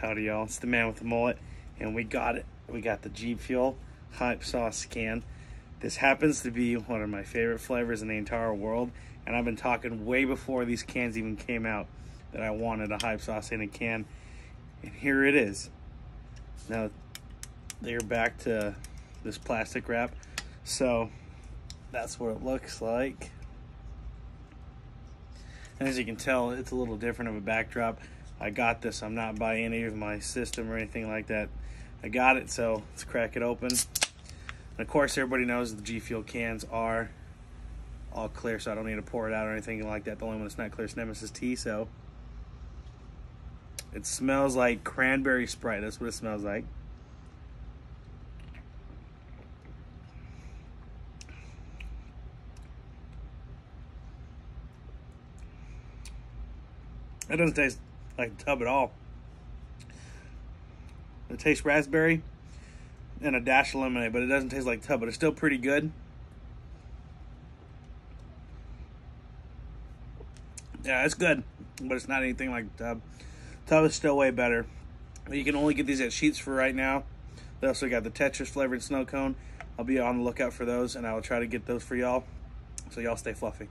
Howdy, y'all. It's the man with the mullet, and we got it. We got the G Fuel Hype Sauce can. This happens to be one of my favorite flavors in the entire world, and I've been talking way before these cans even came out that I wanted a Hype Sauce in a can, and here it is. Now, they're back to this plastic wrap, so that's what it looks like. And as you can tell, it's a little different of a backdrop. I got this. I'm not by any of my system or anything like that. I got it, so let's crack it open. And of course, everybody knows the G Fuel cans are all clear, so I don't need to pour it out or anything like that. The only one that's not clear is Nemesis T, so it smells like cranberry Sprite. That's what it smells like. It doesn't taste like tub at all. It tastes raspberry and a dash of lemonade, but it doesn't taste like tub, but it's still pretty good. Yeah, it's good, but it's not anything like tub. Tub is still way better. You can only get these at Sheetz for right now. They also got the Tetris flavored snow cone. I'll be on the lookout for those, and I will try to get those for y'all. So y'all stay fluffy.